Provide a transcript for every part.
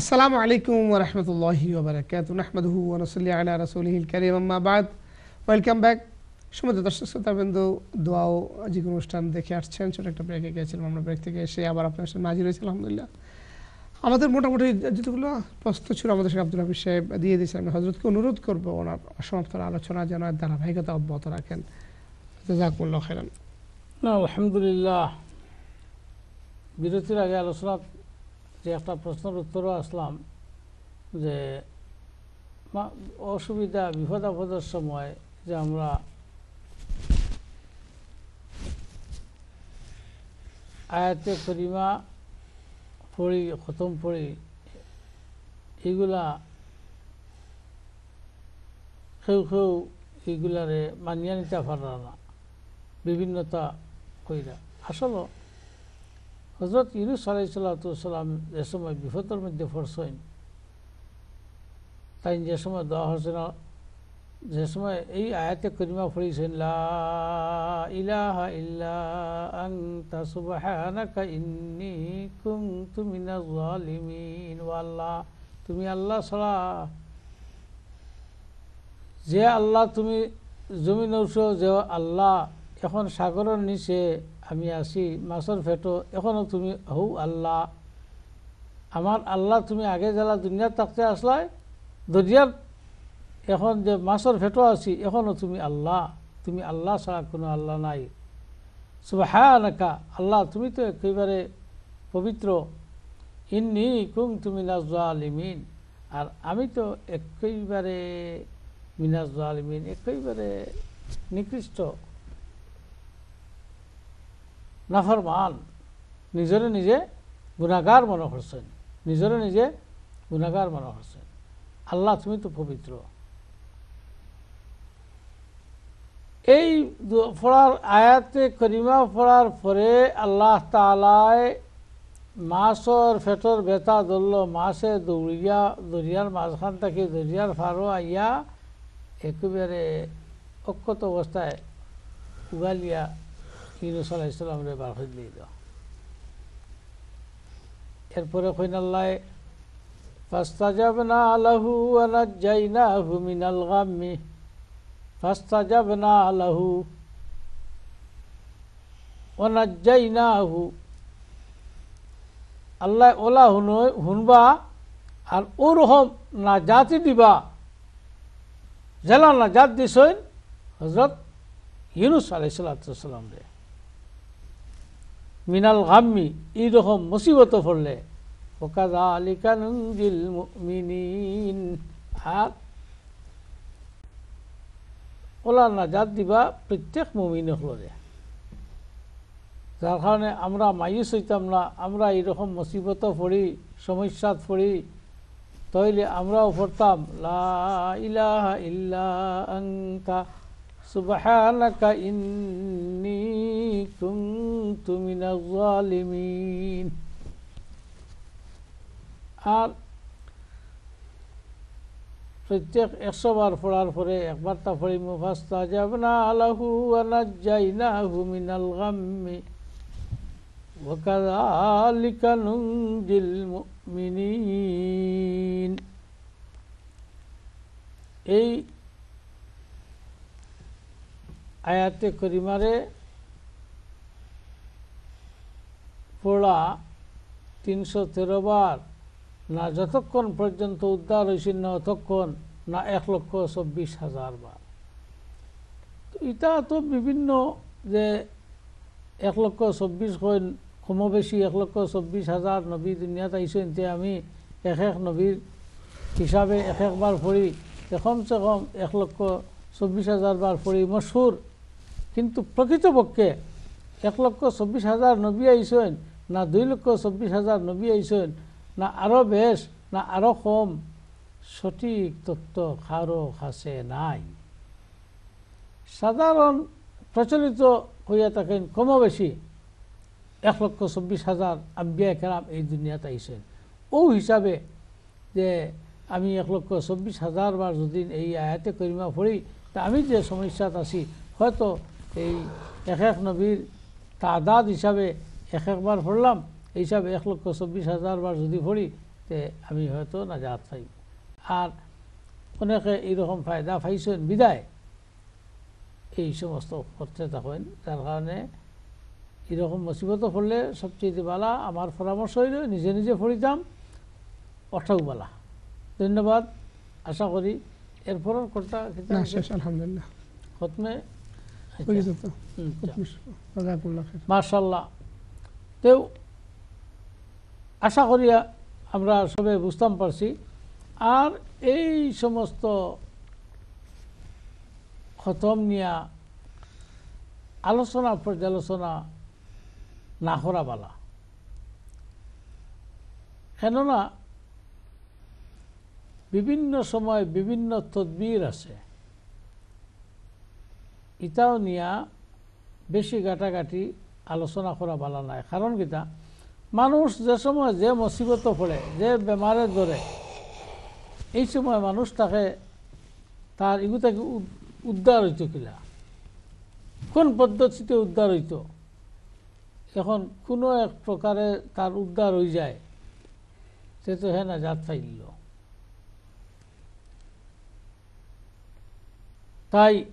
আসসালামু আলাইকুম ওরহমতুল্লাহি ওবরাকাত নাহমাদহু ওনসল্লি আলা রসুলহিল করিম। আম্মা বাদ। ওয়েলকাম ব্যাক সমুদ্র দর্শক শ্রোতাবৃন্দ দোয়াও যে কোনো অনুষ্ঠান দেখে আসছেন। ছোট একটা ব্রেকে গিয়েছিলাম আমরা ব্রেক থেকে এসে আবার আপনার সাথে হাজির হয়েছি, আলহামদুলিল্লাহ। আমাদের মোটামুটি যেগুলো প্রশ্ন ছিল আমাদের শেখ আব্দুল হাফিজ সাহেব দিয়ে দিয়েছেন, আমি হজরতকে অনুরোধ করব ওনার অসমাপ্ত আলোচনা যেন ধারাবাহিকতা অব্যাহত রাখেন। জাজাকুল্লাহ খেলেন না, আলহামদুলিল্লাহ। বিরতির আগে আলোচনা যে একটা প্রশ্নের উত্তরও আসলাম যে অসুবিধা বিপদ আপদের সময় যে আমরা আয়াতে করিমা পড়ি, খতম পড়ি, এগুলা কেউ কেউ এগুলারে মানিয়া নিতে পারা না, বিভিন্নতা কইরা। আসলে হজরত ইউনুস আলাইসাল্লাম যে সময় বিপদের মধ্যে পড়ছেন, তাই যে সময় দেওয়া হয়েছে না, যে সময় এই আয়াতে করিমা ও আল্লাহ, তুমি আল্লাহ ছাড়া যে আল্লাহ তুমি জমিন যে আল্লাহ এখন সাগরের নিচে আমি আছি মাছের ফেটো এখনও তুমি হৌ আল্লাহ আমার আল্লাহ তুমি আগে যারা দুনিয়ার থাকতে আসলাই দরিয়ার এখন যে মাছের ফেটো আছি, এখনও তুমি আল্লাহ তুমি আল্লাহ ছাড়া কোনো আল্লাহ নাই। সুবাহানাকা, আল্লাহ তুমি তো একেবারে পবিত্র ইন্নি কুম তুমি নাজলিমিন আর আমি তো একেবারে মিনাজ আলমিন একেবারে নিকৃষ্ট। নাফরমান। নিজরে নিজে গুণাগার মনে করছেন। নিজরে নিজে গুণাগার মনে করছেন। আল্লাহ, তুমি তো পবিত্র। এই পড়ার আয়াতে করিমা পড়ার পরে আল্লাহ তালায় মাছর ফেটর বেতা ধরল মাছে দৌড়িয়া, দরিয়ার মাঝখান থেকে দরিয়ার ফারো আইয়া একেবারে অক্ষত অবস্থায় উগালিয়া ইউনুস আলাহ ইসলামরে বার করে দিয়ে এরপরে কইনাল্লাহ আল্লাহ ওলা হুন, হুনবা আর ওরকম না জাতি দিবা। জেলা না জাত দিছেন হজরত ইউনুস আলাইসাল্লাম রে। মিনাল গাম্মি এইরকম মুসিবত পড়লে। মিনিন ওলা না জাত দিবা, প্রত্যেক মুমিন হলরে যার কারণে আমরা মায়ুস হইতাম না, আমরা এইরকম মুসিবত পড়ি সমস্যাত পড়ি, তাইলে আমরাও পড়তাম, লা ইলাহা ইল্লা আনতা সুবহানাকা ইন্নী কুনতু মিনাজ জালিমিন আর প্রত্যেক একশো বার পড়ার পরে একবার তা পড়ি মুফাস্তা যাবনা আলাহু আনাজ্জাইনাহু মিনাল গাম্মি وكذلك ننجي المؤمنين এই আয়াতে করিমারে পড়া তিনশো তেরো বার, না যতক্ষণ পর্যন্ত উদ্ধার হয়েছে না ততক্ষণ, না এক লক্ষ চব্বিশ হাজার বার। এটা তো বিভিন্ন যে এক লক্ষ চব্বিশ কইন কমবেশি এক লক্ষ চব্বিশ হাজার নবী দুনিয়াত আইসেন তে আমি এক এক নবীর হিসাবে এক একবার পড়ি কমসে কম এক লক্ষ চব্বিশ হাজার বার পড়ি মশুর কিন্তু প্রকৃতপক্ষে এক লক্ষ চব্বিশ হাজার নবী আইসেন না দুই লক্ষ চব্বিশ হাজার নবী আইসেন না আরও বেশ, না আরও কম, সঠিক তথ্য কারও কাছে নাই। সাধারণ প্রচলিত হইয়া থাকেন কমও বেশি এক লক্ষ চব্বিশ হাজার আম্বিয়া কেরাম এই দুনিয়াতে আইসেন ও হিসাবে যে আমি এক লক্ষ চব্বিশ হাজার বার যদি এই আয়াতে করিমা পড়ি তা আমি যে সমস্যাত আছি, হয়তো এই এক এক নবীর তাদাদ হিসাবে এক একবার পড়লাম এই হিসাবে এক লক্ষ চব্বিশ হাজার বার যদি পড়ি তে আমি হয়তো নাজাত পাইব আর অনেকে এইরকম ফায়দা পাইছেন বিদায়। এই সমস্ত করতে থাকেন যার কারণে এরকম মুসিবত পড়লে সবচেয়ে বালা আমার পরামর্শ হইল নিজে নিজে পড়িতাম অঠাও বালা। ধন্যবাদ আশা করি এরপর কর্তা আলহামদুলিল্লাহ। খতমে হয়ে। গেছে তো। মার্শাল্লাহ আশা করি আমরা সবে বুঝতাম পারছি। আর এই সমস্ত খতম নিয়া আলোচনা পর্যালোচনা না করা বালা। কেননা বিভিন্ন সময় বিভিন্ন তদবির আছে। ইটাও নিয়া বেশি গাটাগাটি আলোচনা করা ভালো নাই। কারণ কিতা মানুষ যে সময় যে মুসিবত পড়ে, যে বেমারে ধরে, এই সময় মানুষ তাকে তার ইগু থেকে উদ- উদ্ধার হইত কিলা? কোন পদ্ধতিতে উদ্ধার হইত? এখন কোনো এক প্রকারে তার উদ্ধার হয়ে যায়, সে তো হ্যাঁ না জাত পাইল। তাই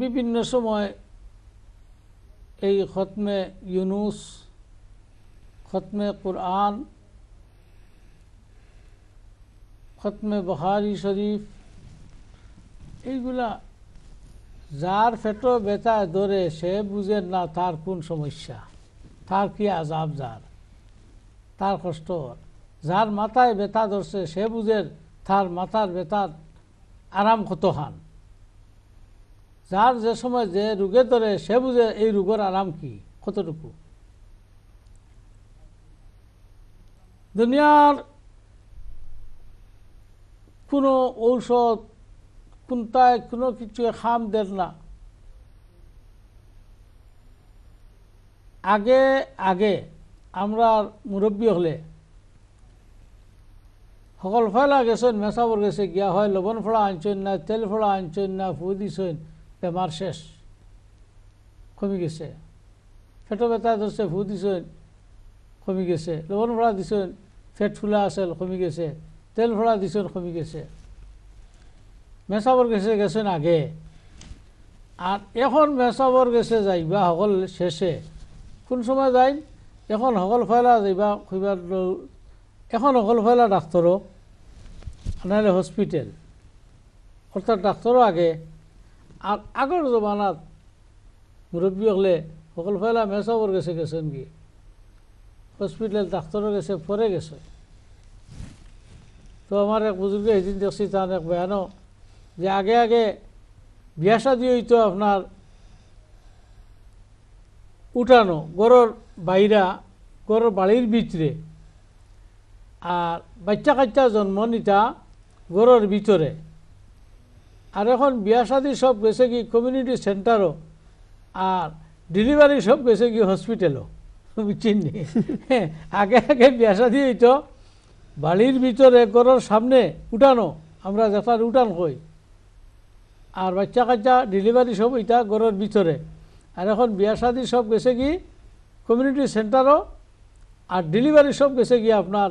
বিভিন্ন সময় এই খতমে ইউনুস, খতমে কোরআন, খতমে বহারি শরীফ, এইগুলা যার ফেটো বেতা ধরে সে বুঝে না তার কোন সমস্যা, তার কি আজাব যার, তার কষ্ট। যার মাথায় ব্যথা ধরছে সে বুঝে তার মাথার ব্যথার আরাম কত হান। যার যে সময় যে রোগে ধরে, সে বুঝে এই রোগের আরাম কি? কতটুকু? দুনিয়ার কোনো ঔষধ, কোনটায় কোনো কিছু খাম দেন না। আগে আগে আমরা মুরব্বী হলে, সকল ফেলা গেছেন মেসাবর গেছে গিয়া হয়, লবণ ফোড়া আনছেন না, তেল ফোড়া আনছেন না ফু দিছেন। বেমার শেষ, কমি গেছে। পেটো ব্যথা ধরছে ফু দিছেন কমি গেছে। লবণ ফোড়া দিছেন ফেট ফুলা আছিল, কমি গেছে। তেল ফোড়া দিছেন কমি গেছে। মেসাবর গেছে গেছেন আগে। আর এখন মেসাবর গেছে, যাইবা সকল শেষে। কোন সময় যাই এখন সকল ফেলা, যাইবা খুঁবার এখন সকল ফেলা ডাক্তরও নাহলে হসপিটেল। অর্থাৎ ডাক্তরও আগে। আগর জমানাত হলে সকল ফেলা মেসাবর গেছে গেছেন কি হসপিটাল ডাক্তরও গেছে পরে গেছে। তো আমার এক বুজুর্গে সেদিন দেখছি তার এক বয়ানও যে আগে আগে বিয়া শাদি হইতো আপনার উঠানো গরর বাইরা গরর বাড়ির ভিতরে আর বাচ্চা কাচ্চা জন্ম নিতা গরর ভিতরে আর এখন বিয়া শাদি সব গেছে কি কমিউনিটি সেন্টারও আর ডেলিভারি সব গেছে কি হসপিটালও হ্যাঁ, আগে আগে বিয়া শাদি হইতো বাড়ির ভিতরে গরর সামনে উঠানো আমরা যেটার উঠান কই। আর বাচ্চা কাচ্চা ডেলিভারি সব এটা গরর ভিতরে। আর এখন বিয়া শাদি সব গেছে কি কমিউনিটি সেন্টারও আর ডেলিভারি সব গেছে কি আপনার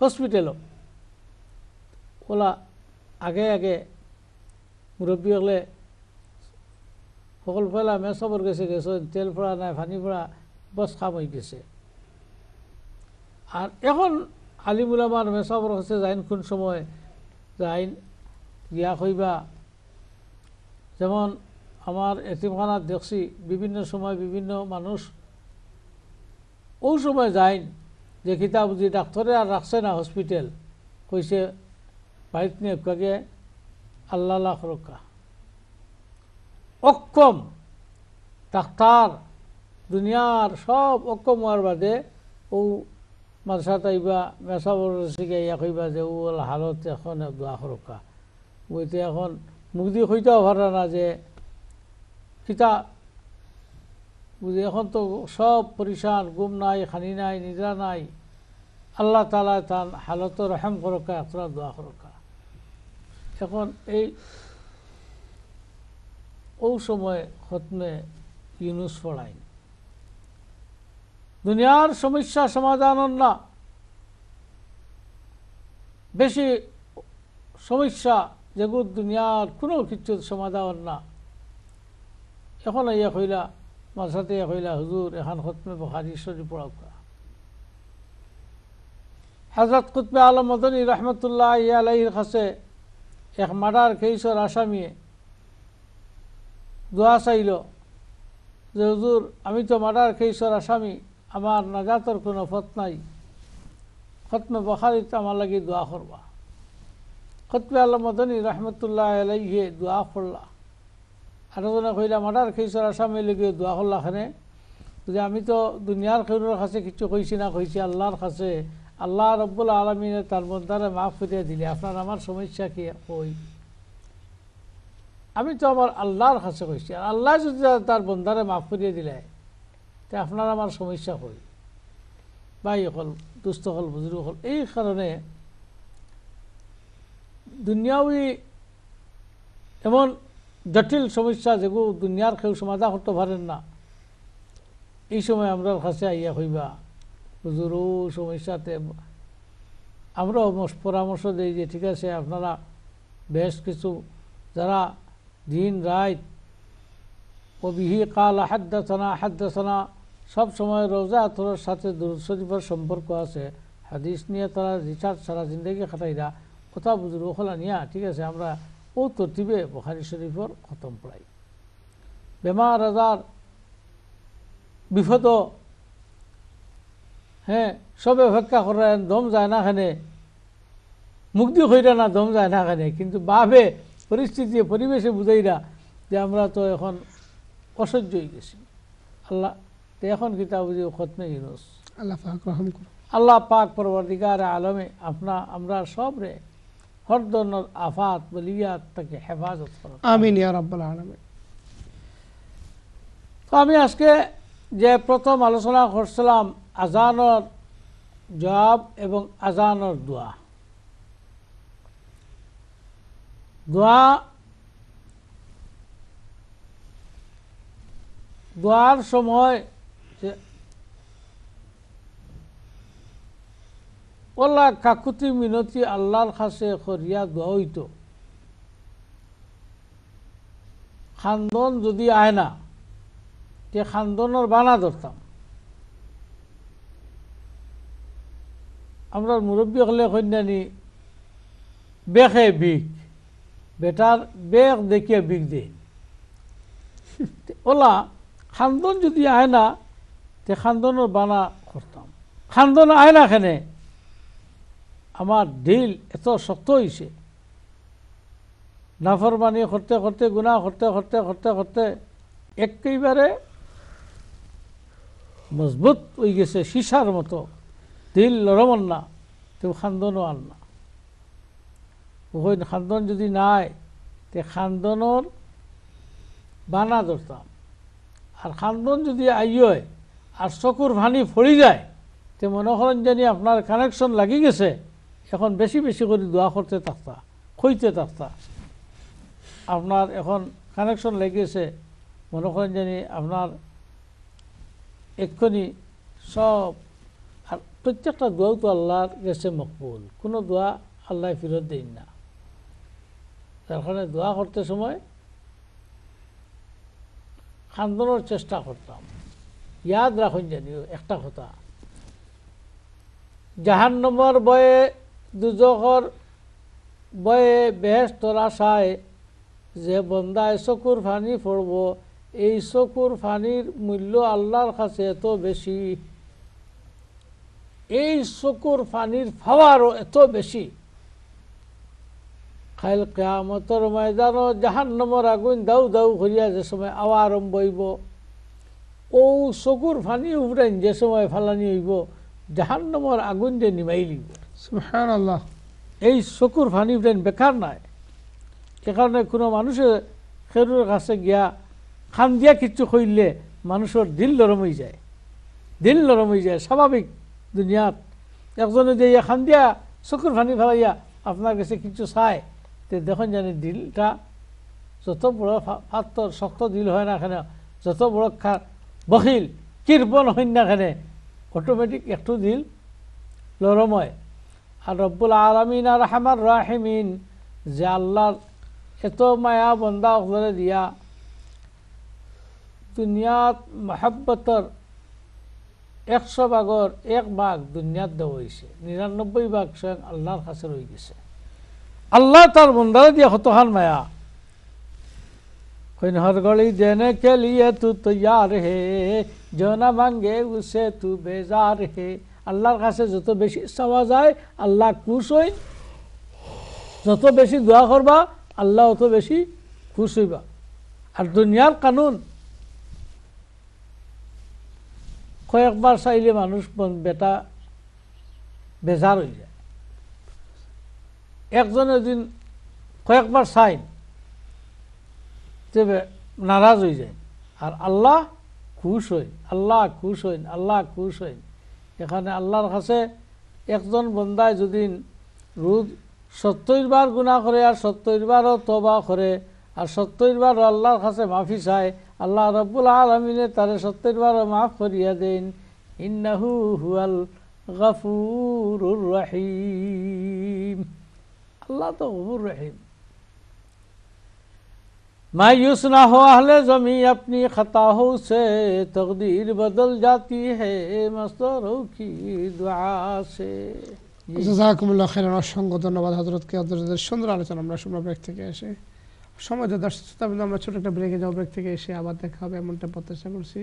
হসপিটালও ওলা আগে আগে মুরব্বী হলে সকল ফেলা মেসবর গেছে গেছে তেল ফোড়া নাই পানি ফোড়া বস খাম হয়ে গেছে। আর এখন আলিমুলামার মেসাবর হচ্ছে যাইন কোন সময় যাইন গিয়া কইবা যেমন আমার এতিমখানাত দেখছি বিভিন্ন সময় বিভিন্ন মানুষ ওই সময় যাইন যে কিতাব বুঝি ডাক্তরে আর রাখছে না হসপিটাল বাড়িতে নিয়ে কাকে আল্লাহ রক্ষা অক্ষম, ডাক্তার, দুনিয়ার সব অক্ষম হওয়ার বাদে ও মাদ্রাসা তাইবা মেসাবর শিখাইয়া কইবা যে, ও হালত এখন দোয়া রক্ষা বইতে এখন মুখ হইতেও পারে না যে কিতা বুঝি এখন তো সব পরিশান গুম নাই, খানি নাই, নিদ্রা নাই। আল্লাহ তালা তান হালত রহম করকা, এতটা দোয়া করকা। এখন এই ও সময় খতমে ইউনুস পড়াই দুনিয়ার সমস্যা সমাধান না। বেশি সমস্যা যেগুলো দুনিয়ার কোনো কিছু সমাধান না। এখন ইয়া কইলা মাঝাতে ইয়া কইলা হুজুর, এখন খতমে বহারি শরীফ পড়াও হজরত কুতবে আলম মদনী রহমতুল্লাহ আলাইহির কাছে এক মার্ডার কেসর আসামিয়ে দোয়া চাইল যে, হুজুর, আমি তো মার্ডার কেসর আসামি, আমার নাজাতর কোনো পথ নাই। খতমে বখারিতে আমার লাগি দোয়া করবা। খতবে আল্লাহ মদনী রহমতুল্লাহ আলাইহে দোয়া করলা। আরেকজনে কইলা, মার্ডার কেসর আসামি লেগে দোয়া করলা খানে যে, আমি তো দুনিয়ার কেউর কাছে কিছু কইছি না, কইছি আল্লাহর কাছে। আল্লাহ রব্বুল আলমিনে তার বন্ধারে মাফ করিয়া দিলে। আপনার আমার সমস্যা কি? কই? আমি তো আমার আল্লাহর কাছে কইছি, আর আল্লাহ যদি তার বন্ধারে মাফ করিয়া দিলে, তে আপনার আমার সমস্যা কই? ভাই হল, দুস্থ হল, বুজুর্গ হল, এই কারণে দুনিয়াওই এমন জটিল সমস্যা যেগুলো দুনিয়ার কেউ সমাধান করতে পারেন না। এই সময় আমরা কাছে আইয়া হইবা। হুজুর ও সমস্যাতে আমরাও পরামর্শ দিই যে, ঠিক আছে, আপনারা বেশ কিছু, যারা দিন রাত ও বিহি কাল হাদ্দাসনা হাদ্দাসনা, সব সময় রোজা আতরের সাথে দুরুদ সম্পর্ক আছে, হাদিস নিয়ে তারা রিসার্চ সারা জিন্দগি খাটাইরা কথা বুঝুর ওখলা নিয়া, ঠিক আছে, আমরা ও তরতিবে বখারি শরীফর খতম পড়াই। বেমার আজার বিপদ হ্যাঁ সবে অপেক্ষা করেন দম যায় না খানে মুক্তি হইরা না দম যায় না খানে কিন্তু ভাবে পরিস্থিতি পরিবেশে বুঝাইরা যে আমরা তো এখন অসহ্য হয়ে গেছি। আল্লাহ তো এখন কিতাব বুঝি খতমে ইউনুস আল্লাহ পাক রহম করুন আল্লাহ পাক পরবর্তীকার আলমে আপনা আমরা সব রে হর ধরনের আফাত বলিয়াত তাকে হেফাজত করো। আমিন ইয়া রাব্বাল আলামিন। তো আমি আজকে যে প্রথম আলোচনা করছিলাম আজানর জবাব এবং আজানর দোয়া। দোয়া, দোয়ার সময় যে ওলা কাকুতি মিনতি আল্লাহর কাছে করিয়া দোয়া হইত। খান্দন যদি আয় না, তে খান্দনের বানা ধরতাম। আমরা মুরব্বী হলে কন্যানি, বেখে বিক, বেটার বেগ দেখিয়ে বিক দে ওলা, খান্দন যদি আয় না, তে খান্দনের বানা করতাম। খান্দন আয় না খেনে আমার দিল এত শক্ত হয়েছে নাফরমানি করতে করতে, গুণা করতে করতে করতে করতে একেবারে মজবুত হয়ে গেছে সীসার মতো। দিল লরমন না তেও খান্দনও আন না। খান্দন যদি নাই, তে খান্দনের বানা ধরতাম। আর খান্দন যদি আইয় আর চকুর ভানি ফড়ি যায়, তে মনে করেন জানি আপনার কানেকশন লাগি গেছে, এখন বেশি বেশি করে দোয়া করতে থাকতা খইতে থাকতা। আপনার এখন কানেকশন লেগেছে মনে করেন জানি আপনার এক্ষুনি সব প্রত্যেকটা দোয়াও তো আল্লাহর গেছে মকবুল। কোনো দোয়া আল্লাহ ফেরত দেন না। তার কারণে দোয়া করতে সময় খান্দনের চেষ্টা করতাম। ইয়াদ রাখুন জানি একটা কথা। জাহান্নমর বয়ে দুজকর বয়ে বেহেস্তর আশায় যে বন্দায় চকুর ফানি পড়ব, এই চকুর ফানির মূল্য আল্লাহর কাছে এত বেশি। এই চকুর ফানির ফাওয়ারও এত বেশি খাইল কেয়ামতর ময়দান জাহান্নমর আগুন দাউ দাউ করিয়া যে সময় আওয়া আরম্ভ হইব ও চকুর ফানি উবরাইন যে সময় ফালানি হইব জাহান্নমর আগুন যে নিমাই লিব। এই চকুর ফানি উবরাইন বেকার নাই। এ কারণে কোনো মানুষের খেরুর কাছে গিয়া খান দিয়া কিচ্ছু কইলে মানুষের দিল নরম হয়ে যায়। দিল নরম হয়ে যায় স্বাভাবিক দুনিয়াত। একজনে যে ইয়া খান দিয়া চকুর ফানি ফেলাইয়া আপনার কাছে কিছু তে দেখুন জানি দিলটা যত বড় পাত্র শক্ত দিল হয় না এখানে যত বড় খা- বখিল কৃপণ হয় না এখানে অটোমেটিক একটু দিল নরম হয় আর রব্বুল আলমিন আর রহমান রাহিমিন যে আল্লাহর এত মায়া বন্দা দিয়া দুনিয়াত মহাব্বতর একশো ভাগর এক ভাগ দুনিয়াত দেওয়া হয়েছে নিরানব্বই ভাগ স্বয়ং আল্লাহর কাছে রয়ে গেছে আল্লাহ তার বন্দারে দিয়া হতহান মায়া कोई हर घड़ी देने के लिए तू तैयार है जो ना मांगे उसे तू बेजार है আল্লাহর কাছে যত বেশি চাওয়া যায় আল্লাহ খুশ হই যত বেশি দোয়া করবা আল্লাহ অত বেশি খুশ হইবা আর দুনিয়ার কানুন কয়েকবার চাইলে মানুষ মন- বেটা বেজার হয়ে যায়। একজনে দিন কয়েকবার চাইন যে বে- নারাজ হয়ে যায়। আর আল্লাহ খুশ হই আল্লাহ খুশ হইন আল্লাহ খুশ হইন এখানে আল্লাহর কাছে একজন বন্দায় যদি রোজ সত্তর বার গুণা করে আর সত্তর বারও তবা করে আর সত্তর বারও আল্লাহর কাছে মাফি চায় আল্লাহ রব্বুল আলমিনে তারে সত্তর বারও মাফ করিয়া দেন ইন্নাহু হুয়াল গফুরুর রহিম আল্লাহ তো গফুর রহিম मायूस ना हो अहले जमी अपनी खताओं से तकदीर बदल जाती है मस्तरों की दुआ से জাজাকুমুল্লাহ খেরান অসংখ্য ধন্যবাদ হজরতকে হজরতের সুন্দর আলোচনা আমরা শুনলাম ব্রেক থেকে এসে সময় তো আমরা ছোটো একটা ব্রেকে যাব ব্রেক থেকে এসে আবার দেখা হবে, এমনটা প্রত্যাশা করছি।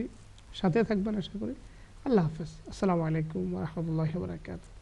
সাথে থাকবেন আশা করি। আল্লাহ হাফেজ। আসসালামু আলাইকুম রহমতুল্লাহ বারাকাতুহ।